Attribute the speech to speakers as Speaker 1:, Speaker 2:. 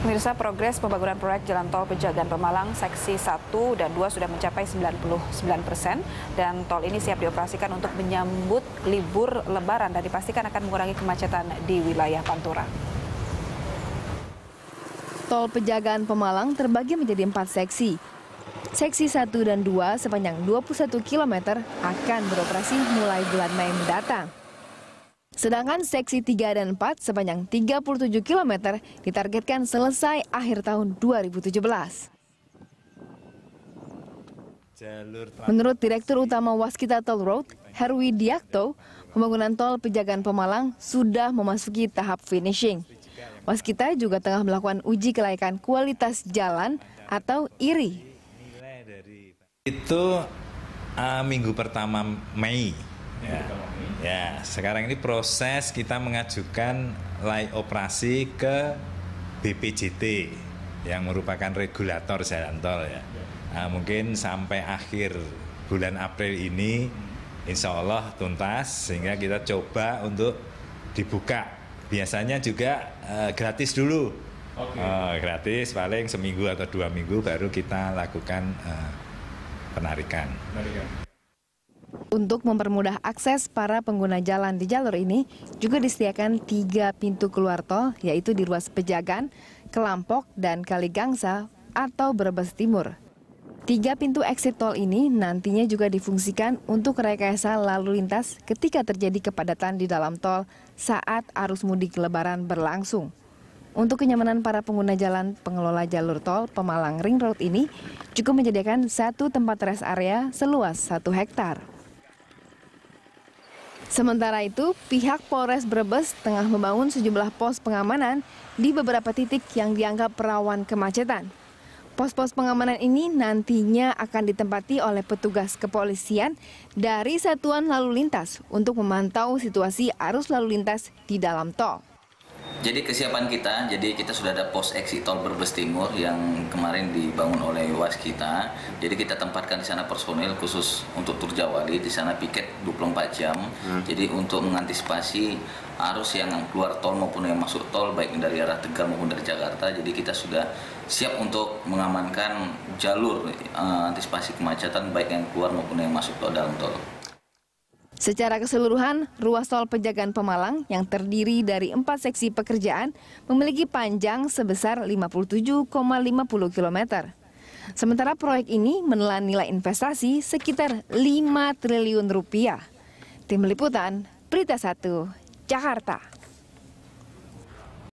Speaker 1: Pemirsa, progres pembangunan proyek Jalan Tol Pejagaan Pemalang seksi 1 dan 2 sudah mencapai 99 persen dan tol ini siap dioperasikan untuk menyambut libur lebaran dan dipastikan akan mengurangi kemacetan di wilayah Pantura.
Speaker 2: Tol Pejagaan Pemalang terbagi menjadi empat seksi. Seksi 1 dan 2 sepanjang 21 km akan beroperasi mulai bulan Mei mendatang. Sedangkan seksi 3 dan 4 sepanjang 37 km ditargetkan selesai akhir tahun 2017. Menurut Direktur Utama Waskita Toll Road, Herwi Diakto, pembangunan tol Pejagaan Pemalang sudah memasuki tahap finishing. Waskita juga tengah melakukan uji kelayakan kualitas jalan atau IRI.
Speaker 3: Itu uh, minggu pertama Mei Ya. ya, sekarang ini proses kita mengajukan lay operasi ke BPJT yang merupakan regulator jalan tol ya. Nah, mungkin sampai akhir bulan April ini insya Allah tuntas sehingga kita coba untuk dibuka. Biasanya juga uh, gratis dulu. Okay. Uh, gratis paling seminggu atau dua minggu baru kita lakukan uh, penarikan. penarikan.
Speaker 2: Untuk mempermudah akses para pengguna jalan di jalur ini, juga disediakan tiga pintu keluar tol, yaitu di ruas Pejagan, Kelampok, dan Kaligangsa atau Brebes Timur. Tiga pintu exit tol ini nantinya juga difungsikan untuk rekayasa lalu lintas ketika terjadi kepadatan di dalam tol saat arus mudik lebaran berlangsung. Untuk kenyamanan para pengguna jalan, pengelola jalur tol Pemalang Ring Road ini juga menyediakan satu tempat rest area seluas satu hektar. Sementara itu, pihak Polres Brebes tengah membangun sejumlah pos pengamanan di beberapa titik yang dianggap rawan kemacetan. Pos-pos pengamanan ini nantinya akan ditempati oleh petugas kepolisian dari Satuan Lalu Lintas untuk memantau situasi arus lalu lintas di dalam tol.
Speaker 4: Jadi kesiapan kita, jadi kita sudah ada pos exit tol Brebes Timur yang kemarin dibangun oleh Was kita. Jadi kita tempatkan di sana personil khusus untuk Turjawali, di sana piket 24 jam. Hmm. Jadi untuk mengantisipasi arus yang keluar tol maupun yang masuk tol baik dari arah Tegal maupun dari Jakarta. Jadi kita sudah siap untuk mengamankan jalur uh, antisipasi kemacetan baik yang keluar maupun yang masuk tol dalam tol.
Speaker 2: Secara keseluruhan, ruas tol Pejagaan Pemalang yang terdiri dari empat seksi pekerjaan memiliki panjang sebesar 57,50 km. Sementara proyek ini menelan nilai investasi sekitar 5 triliun rupiah. Tim Liputan, Berita 1, Jakarta.